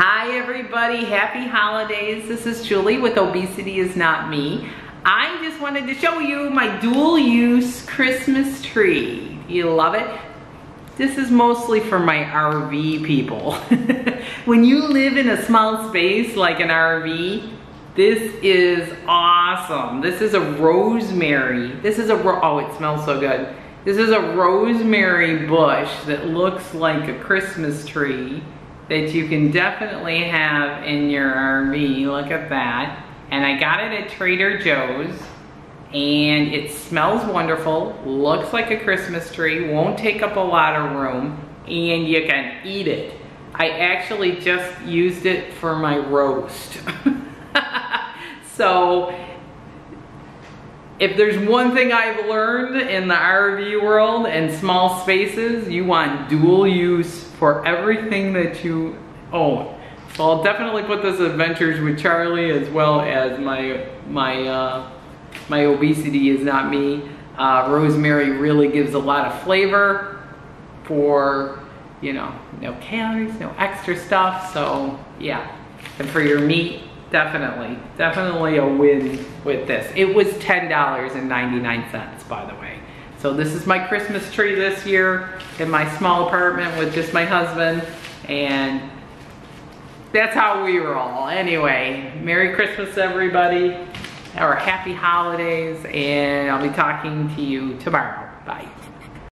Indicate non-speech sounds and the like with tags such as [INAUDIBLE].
Hi everybody, happy holidays. This is Julie with Obesity Is Not Me. I just wanted to show you my dual use Christmas tree. You love it? This is mostly for my RV people. [LAUGHS] when you live in a small space like an RV, this is awesome. This is a rosemary. This is a, oh it smells so good. This is a rosemary bush that looks like a Christmas tree that you can definitely have in your RV. Look at that. And I got it at Trader Joe's and it smells wonderful, looks like a Christmas tree, won't take up a lot of room, and you can eat it. I actually just used it for my roast. [LAUGHS] so if there's one thing I've learned in the RV world and small spaces, you want dual use for everything that you own. So I'll definitely put this Adventures with Charlie as well as my, my, uh, my Obesity Is Not Me. Uh, rosemary really gives a lot of flavor for, you know, no calories, no extra stuff. So yeah, and for your meat, definitely, definitely a win with this. It was $10.99 by the way. So this is my Christmas tree this year in my small apartment with just my husband and that's how we roll. Anyway, Merry Christmas everybody or happy holidays and I'll be talking to you tomorrow. Bye.